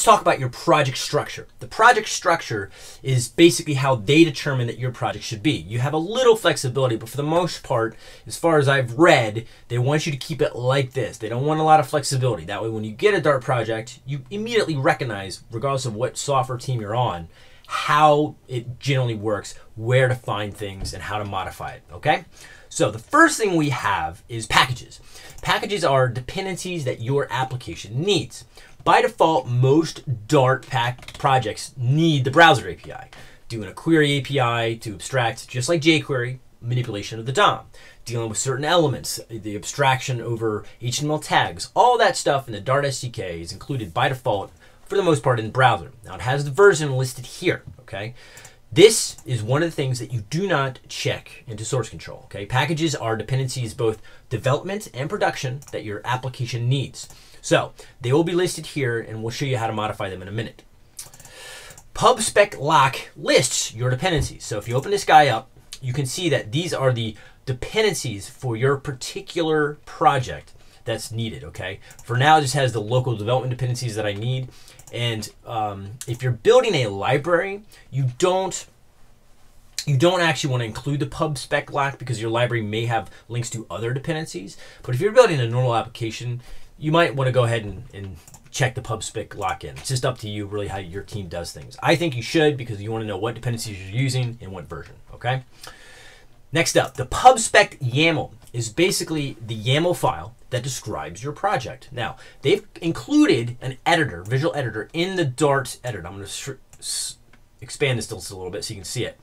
Let's talk about your project structure. The project structure is basically how they determine that your project should be. You have a little flexibility, but for the most part, as far as I've read, they want you to keep it like this. They don't want a lot of flexibility. That way, when you get a Dart project, you immediately recognize, regardless of what software team you're on, how it generally works, where to find things, and how to modify it. Okay? So the first thing we have is packages. Packages are dependencies that your application needs. By default, most Dart pack projects need the browser API. Doing a query API to abstract, just like jQuery, manipulation of the DOM. Dealing with certain elements, the abstraction over HTML tags, all that stuff in the Dart SDK is included by default for the most part in the browser. Now it has the version listed here, okay? This is one of the things that you do not check into source control, okay? Packages are dependencies both development and production that your application needs. So they will be listed here and we'll show you how to modify them in a minute. PubSpec lock lists your dependencies. So if you open this guy up, you can see that these are the dependencies for your particular project that's needed, okay? For now, it just has the local development dependencies that I need. And um, if you're building a library, you don't you don't actually want to include the pub spec lock because your library may have links to other dependencies. But if you're building a normal application, you might want to go ahead and, and check the PubSpec lock-in. It's just up to you really how your team does things. I think you should because you want to know what dependencies you're using and what version, okay? Next up, the PubSpec YAML is basically the YAML file that describes your project. Now, they've included an editor, visual editor, in the Dart editor. I'm going to expand this just a little bit so you can see it.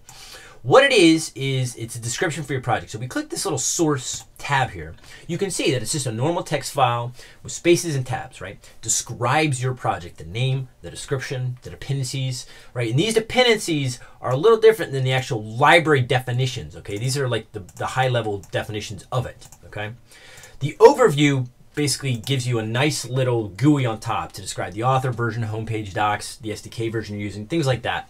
What it is, is it's a description for your project. So we click this little source tab here. You can see that it's just a normal text file with spaces and tabs, right? Describes your project, the name, the description, the dependencies, right? And these dependencies are a little different than the actual library definitions, okay? These are like the, the high level definitions of it, okay? The overview basically gives you a nice little GUI on top to describe the author version, homepage docs, the SDK version you're using, things like that.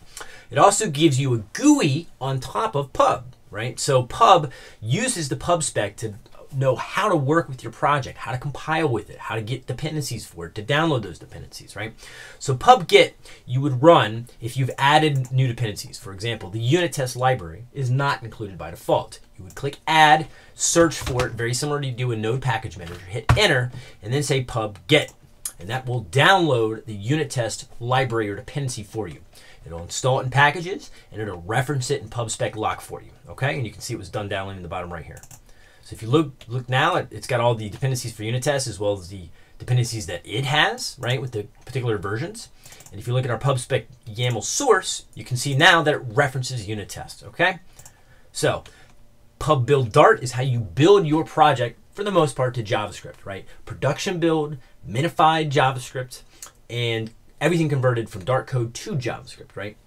It also gives you a GUI on top of Pub, right? So Pub uses the Pub spec to know how to work with your project, how to compile with it, how to get dependencies for it, to download those dependencies, right? So pub-get you would run if you've added new dependencies. For example, the unit test library is not included by default. You would click add, search for it, very similar to you do in Node Package Manager, hit enter, and then say pub-get. And that will download the unit test library or dependency for you. It'll install it in packages and it'll reference it in PubSpec lock for you. Okay, and you can see it was done downloading in the bottom right here. So if you look look now, it's got all the dependencies for unit tests as well as the dependencies that it has, right, with the particular versions. And if you look at our PubSpec YAML source, you can see now that it references unit tests. Okay, so pub build dart is how you build your project for the most part to JavaScript, right? Production build, minified JavaScript, and everything converted from Dart code to JavaScript, right?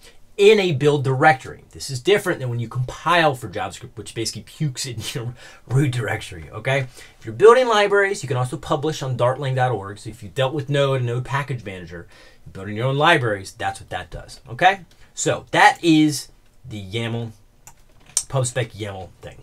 In a build directory. This is different than when you compile for JavaScript, which basically pukes in your root directory, okay? If you're building libraries, you can also publish on dartlang.org. So if you dealt with Node and Node Package Manager, building your own libraries, that's what that does, okay? So that is the YAML, PubSpec YAML thing.